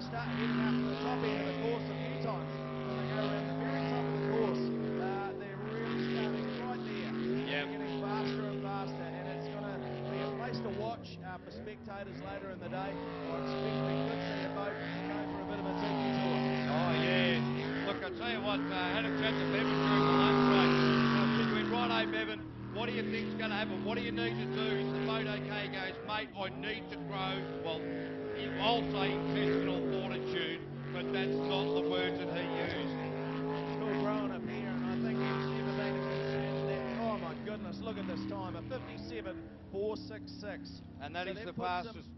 they start heading out to the top end of the course a few times. When they go around the very top of the course, uh, they're really starting right there. Yep. Getting faster and faster, and it's going to be a place to watch uh, for spectators later in the day. I expect boat go for a bit of a tiki tour. Oh, yeah. Look, I tell you what, uh, I had a chat to Bevan during the lunch break. Uh, Bevan, what do you think's going to happen? What do you need to do? Is the boat okay? He goes, mate, I need to grow. Well, I'll say that's the words that he used. Still growing up here, and I think he's never been concerned that. Oh my goodness, look at this time, a 57.466. And that So is that the fastest